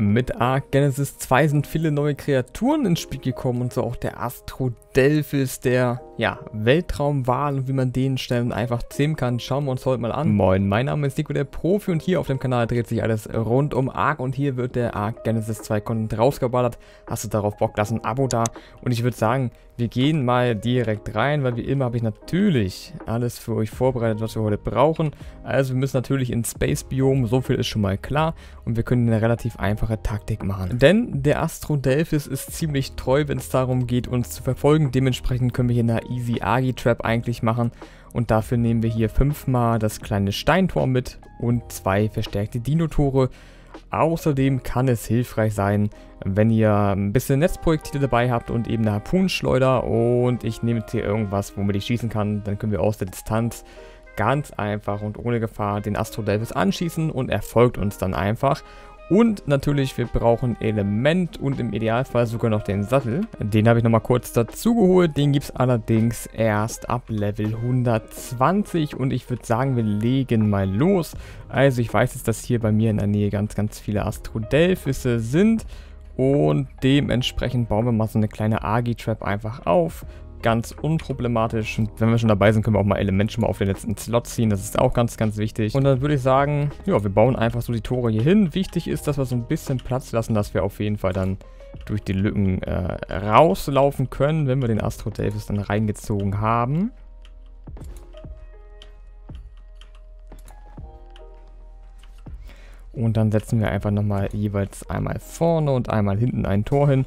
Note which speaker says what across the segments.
Speaker 1: Mit Ark Genesis 2 sind viele neue Kreaturen ins Spiel gekommen und so auch der Astro Delphis, der ja, Weltraumwal und wie man den schnell und einfach zähmen kann, schauen wir uns heute mal an. Moin, mein Name ist Nico, der Profi und hier auf dem Kanal dreht sich alles rund um Ark und hier wird der Ark Genesis 2 Content rausgeballert. Hast du darauf Bock, lass ein Abo da und ich würde sagen, wir gehen mal direkt rein, weil wie immer habe ich natürlich alles für euch vorbereitet, was wir heute brauchen. Also wir müssen natürlich ins Space Biom, so viel ist schon mal klar und wir können eine relativ einfache Taktik machen. Denn der Astro Delphis ist ziemlich treu, wenn es darum geht, uns zu verfolgen. Dementsprechend können wir hier eine Easy Agi Trap eigentlich machen und dafür nehmen wir hier fünfmal das kleine Steintor mit und zwei verstärkte Dino-Tore. Außerdem kann es hilfreich sein, wenn ihr ein bisschen Netzprojektile dabei habt und eben eine Harpunenschleuder und ich nehme jetzt hier irgendwas, womit ich schießen kann, dann können wir aus der Distanz ganz einfach und ohne Gefahr den Astro Delphis anschießen und er folgt uns dann einfach. Und natürlich, wir brauchen Element und im Idealfall sogar noch den Sattel. Den habe ich nochmal kurz dazu geholt. Den gibt es allerdings erst ab Level 120. Und ich würde sagen, wir legen mal los. Also ich weiß jetzt, dass hier bei mir in der Nähe ganz, ganz viele Astrodelphisse sind. Und dementsprechend bauen wir mal so eine kleine Agi-Trap einfach auf ganz unproblematisch. Und wenn wir schon dabei sind, können wir auch mal Element schon mal auf den letzten Slot ziehen. Das ist auch ganz, ganz wichtig. Und dann würde ich sagen, ja, wir bauen einfach so die Tore hier hin. Wichtig ist, dass wir so ein bisschen Platz lassen, dass wir auf jeden Fall dann durch die Lücken äh, rauslaufen können, wenn wir den Astro Davis dann reingezogen haben. Und dann setzen wir einfach nochmal jeweils einmal vorne und einmal hinten ein Tor hin.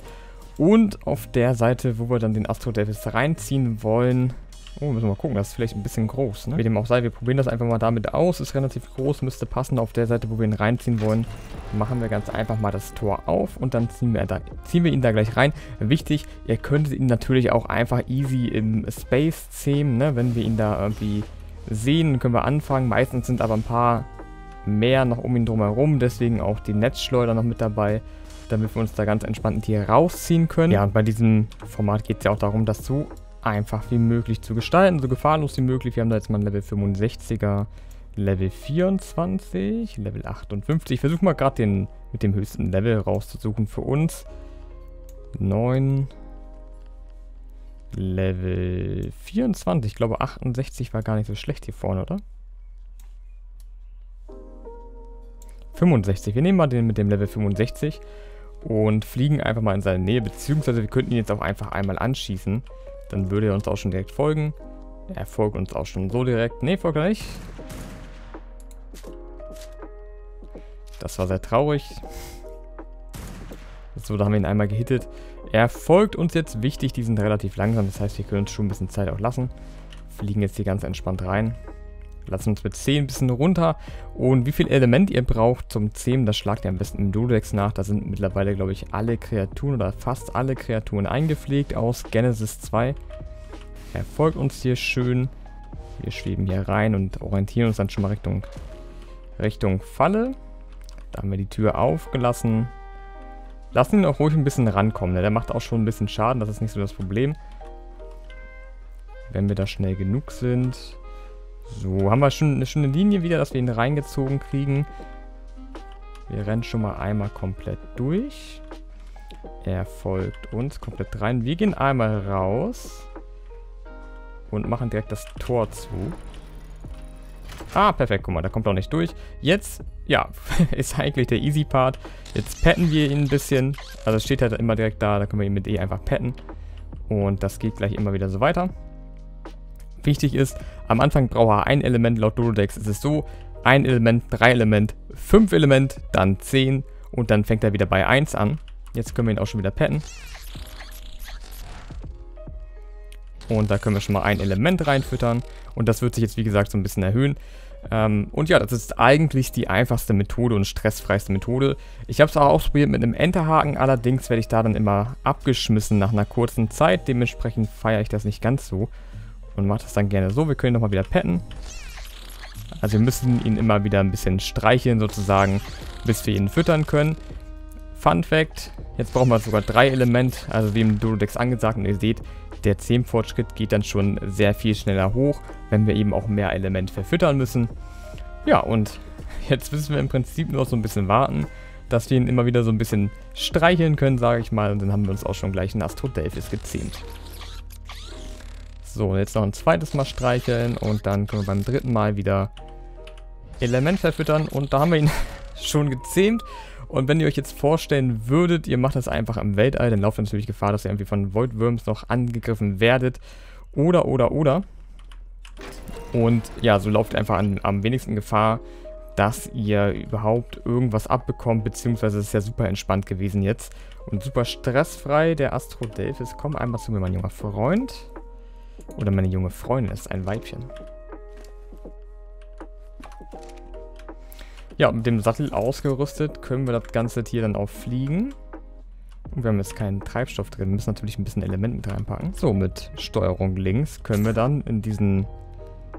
Speaker 1: Und auf der Seite, wo wir dann den Astro Davis reinziehen wollen... Oh, müssen wir mal gucken, das ist vielleicht ein bisschen groß, ne? Wie dem auch sei, wir probieren das einfach mal damit aus. Ist relativ groß, müsste passen. Auf der Seite, wo wir ihn reinziehen wollen, machen wir ganz einfach mal das Tor auf und dann ziehen wir, da, ziehen wir ihn da gleich rein. Wichtig, ihr könntet ihn natürlich auch einfach easy im Space zähmen, ne? Wenn wir ihn da irgendwie sehen, können wir anfangen. Meistens sind aber ein paar mehr noch um ihn drumherum, deswegen auch die Netzschleuder noch mit dabei damit wir uns da ganz entspannt hier rausziehen können. Ja, und bei diesem Format geht es ja auch darum, das so einfach wie möglich zu gestalten, so gefahrlos wie möglich. Wir haben da jetzt mal ein Level 65er, Level 24, Level 58. Ich versuche mal gerade den mit dem höchsten Level rauszusuchen für uns. 9, Level 24. Ich glaube 68 war gar nicht so schlecht hier vorne, oder? 65. Wir nehmen mal den mit dem Level 65 und fliegen einfach mal in seine Nähe, beziehungsweise wir könnten ihn jetzt auch einfach einmal anschießen. Dann würde er uns auch schon direkt folgen. Er folgt uns auch schon so direkt. Ne, folgt er nicht. Das war sehr traurig. So, da haben wir ihn einmal gehittet. Er folgt uns jetzt. Wichtig, die sind relativ langsam. Das heißt, wir können uns schon ein bisschen Zeit auch lassen. Fliegen jetzt hier ganz entspannt rein. Lassen uns mit 10 ein bisschen runter. Und wie viel Element ihr braucht zum Zähmen, das schlagt ihr am besten im Dodex nach. Da sind mittlerweile, glaube ich, alle Kreaturen oder fast alle Kreaturen eingepflegt aus Genesis 2. Er folgt uns hier schön. Wir schweben hier rein und orientieren uns dann schon mal Richtung, Richtung Falle. Da haben wir die Tür aufgelassen. Lassen ihn auch ruhig ein bisschen rankommen. Ne? Der macht auch schon ein bisschen Schaden, das ist nicht so das Problem. Wenn wir da schnell genug sind. So, haben wir schon eine schöne Linie wieder, dass wir ihn reingezogen kriegen. Wir rennen schon mal einmal komplett durch. Er folgt uns komplett rein. Wir gehen einmal raus. Und machen direkt das Tor zu. Ah, perfekt. Guck mal, da kommt er auch nicht durch. Jetzt, ja, ist eigentlich der Easy Part. Jetzt petten wir ihn ein bisschen. Also es steht halt immer direkt da. Da können wir ihn mit E einfach petten. Und das geht gleich immer wieder so weiter. Wichtig ist, am Anfang braucht er ein Element, laut Dolodex ist es so, ein Element, drei Element, fünf Element, dann zehn und dann fängt er wieder bei 1 an. Jetzt können wir ihn auch schon wieder petten. Und da können wir schon mal ein Element reinfüttern. Und das wird sich jetzt, wie gesagt, so ein bisschen erhöhen. Ähm, und ja, das ist eigentlich die einfachste Methode und stressfreiste Methode. Ich habe es auch ausprobiert mit einem Enterhaken, allerdings werde ich da dann immer abgeschmissen nach einer kurzen Zeit. Dementsprechend feiere ich das nicht ganz so und mache das dann gerne so. Wir können nochmal wieder petten. Also wir müssen ihn immer wieder ein bisschen streicheln sozusagen, bis wir ihn füttern können. Fun Fact, jetzt brauchen wir sogar drei Elemente, also wie im Duodex angesagt und ihr seht, der 10 Fortschritt geht dann schon sehr viel schneller hoch, wenn wir eben auch mehr Elemente verfüttern müssen. Ja, und jetzt müssen wir im Prinzip nur so ein bisschen warten. dass wir ihn immer wieder so ein bisschen streicheln können, sage ich mal. Und dann haben wir uns auch schon gleich einen Astrodelphis gezähmt. So, jetzt noch ein zweites Mal streicheln und dann können wir beim dritten Mal wieder Element verfüttern. Und da haben wir ihn schon gezähmt. Und wenn ihr euch jetzt vorstellen würdet, ihr macht das einfach im Weltall, dann lauft natürlich Gefahr, dass ihr irgendwie von Voidworms noch angegriffen werdet. Oder, oder, oder. Und ja, so lauft ihr einfach an, am wenigsten Gefahr, dass ihr überhaupt irgendwas abbekommt, beziehungsweise es ist ja super entspannt gewesen jetzt. Und super stressfrei, der Astro Delphis. Komm einmal zu mir, mein junger Freund. Oder meine junge Freundin ist ein Weibchen. Ja, mit dem Sattel ausgerüstet können wir das ganze Tier dann auch fliegen. Und wir haben jetzt keinen Treibstoff drin, wir müssen natürlich ein bisschen Element mit reinpacken. So, mit Steuerung links können wir dann in diesen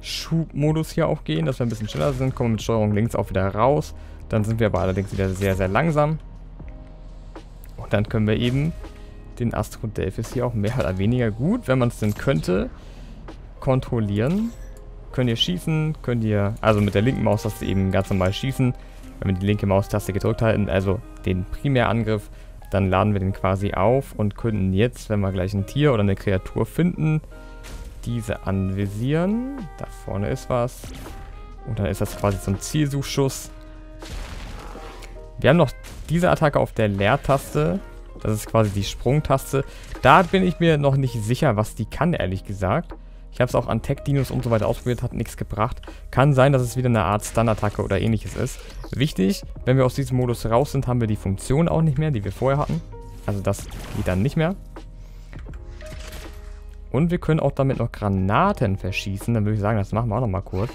Speaker 1: Schubmodus hier auch gehen, dass wir ein bisschen schneller sind. Kommen wir mit Steuerung links auch wieder raus. Dann sind wir aber allerdings wieder sehr, sehr langsam. Und dann können wir eben den Astro Delphis hier auch mehr oder weniger gut, wenn man es denn könnte, kontrollieren. Könnt ihr schießen, könnt ihr, also mit der linken Maustaste eben ganz normal schießen. Wenn wir die linke Maustaste gedrückt halten, also den Primärangriff, dann laden wir den quasi auf und könnten jetzt, wenn wir gleich ein Tier oder eine Kreatur finden, diese anvisieren. Da vorne ist was. Und dann ist das quasi so ein Zielsuchschuss. Wir haben noch diese Attacke auf der Leertaste. Das ist quasi die Sprungtaste. Da bin ich mir noch nicht sicher, was die kann, ehrlich gesagt. Ich habe es auch an Tech-Dinos und so weiter ausprobiert, hat nichts gebracht. Kann sein, dass es wieder eine Art Stun-Attacke oder ähnliches ist. Wichtig, wenn wir aus diesem Modus raus sind, haben wir die Funktion auch nicht mehr, die wir vorher hatten. Also das geht dann nicht mehr. Und wir können auch damit noch Granaten verschießen. Dann würde ich sagen, das machen wir auch noch mal kurz.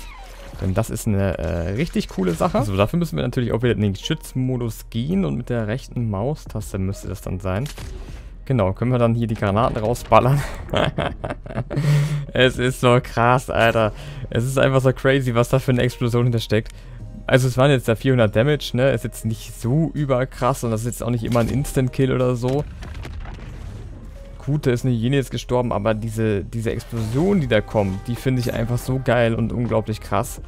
Speaker 1: Denn das ist eine äh, richtig coole Sache. Also dafür müssen wir natürlich auch wieder in den Schützmodus gehen. Und mit der rechten Maustaste müsste das dann sein. Genau, können wir dann hier die Granaten rausballern. es ist so krass, Alter. Es ist einfach so crazy, was da für eine Explosion hintersteckt. Also es waren jetzt da 400 Damage, ne? Ist jetzt nicht so überkrass und das ist jetzt auch nicht immer ein Instant-Kill oder so. Gut, ist eine Hyäne jetzt gestorben, aber diese, diese Explosion, die da kommt, die finde ich einfach so geil und unglaublich krass.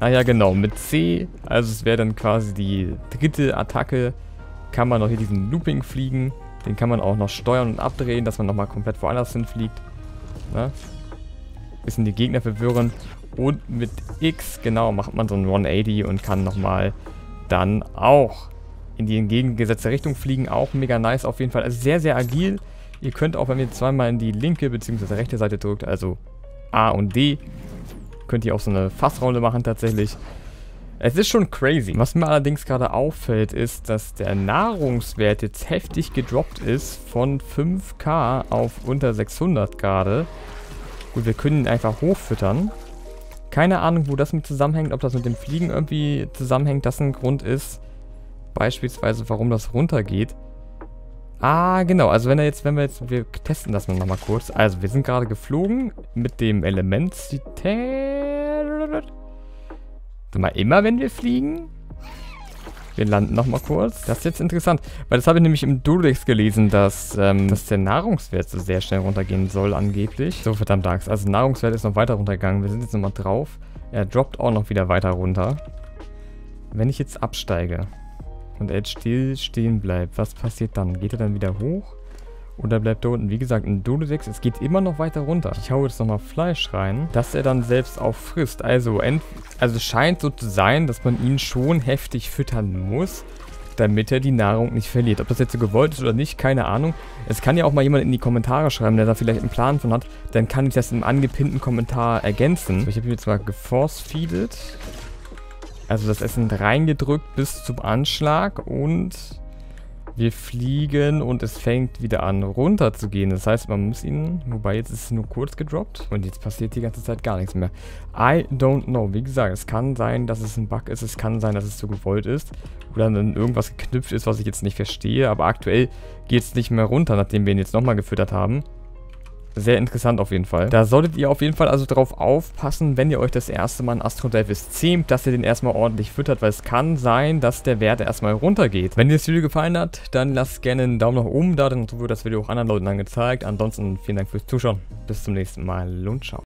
Speaker 1: Ah ja, genau, mit C, also es wäre dann quasi die dritte Attacke, kann man noch hier diesen Looping fliegen. Den kann man auch noch steuern und abdrehen, dass man nochmal komplett woanders hinfliegt. Ne? Bisschen die Gegner verwirren. Und mit X, genau, macht man so ein 180 und kann nochmal dann auch in die entgegengesetzte Richtung fliegen. Auch mega nice auf jeden Fall. Also sehr, sehr agil. Ihr könnt auch, wenn ihr zweimal in die linke bzw. rechte Seite drückt, also A und D, könnt ihr auch so eine Fassrolle machen tatsächlich. Es ist schon crazy. Was mir allerdings gerade auffällt, ist, dass der Nahrungswert jetzt heftig gedroppt ist von 5k auf unter 600 gerade. Gut, wir können ihn einfach hochfüttern. Keine Ahnung, wo das mit zusammenhängt, ob das mit dem Fliegen irgendwie zusammenhängt, das ein Grund ist. Beispielsweise, warum das runtergeht. Ah, genau. Also wenn er jetzt, wenn wir jetzt, wir testen das mal nochmal kurz. Also wir sind gerade geflogen mit dem Elementität. Mal immer, wenn wir fliegen. Wir landen nochmal kurz. Das ist jetzt interessant, weil das habe ich nämlich im Dudex gelesen, dass, ähm, dass der Nahrungswert so sehr schnell runtergehen soll angeblich. So verdammt Angst. Also Nahrungswert ist noch weiter runtergegangen. Wir sind jetzt nochmal drauf. Er droppt auch noch wieder weiter runter. Wenn ich jetzt absteige und er jetzt still stehen bleibt, was passiert dann? Geht er dann wieder hoch? Oder bleibt da unten? Wie gesagt, ein Dodex, es geht immer noch weiter runter. Ich hau jetzt nochmal Fleisch rein, dass er dann selbst auch frisst. Also, also es scheint so zu sein, dass man ihn schon heftig füttern muss, damit er die Nahrung nicht verliert. Ob das jetzt so gewollt ist oder nicht, keine Ahnung. Es kann ja auch mal jemand in die Kommentare schreiben, der da vielleicht einen Plan von hat. Dann kann ich das im angepinnten Kommentar ergänzen. So, ich habe jetzt mal geforce-feedet. Also das Essen reingedrückt bis zum Anschlag und wir fliegen und es fängt wieder an runter zu gehen. Das heißt, man muss ihn, wobei jetzt ist es nur kurz gedroppt und jetzt passiert die ganze Zeit gar nichts mehr. I don't know. Wie gesagt, es kann sein, dass es ein Bug ist. Es kann sein, dass es so gewollt ist. Oder dann irgendwas geknüpft ist, was ich jetzt nicht verstehe. Aber aktuell geht es nicht mehr runter, nachdem wir ihn jetzt nochmal gefüttert haben. Sehr interessant auf jeden Fall. Da solltet ihr auf jeden Fall also drauf aufpassen, wenn ihr euch das erste Mal einen Astro Delphis zähmt, dass ihr den erstmal ordentlich füttert, weil es kann sein, dass der Wert erstmal runtergeht. Wenn dir das Video gefallen hat, dann lasst gerne einen Daumen nach oben da, dann wird das Video auch anderen Leuten angezeigt. Ansonsten vielen Dank fürs Zuschauen. Bis zum nächsten Mal und ciao.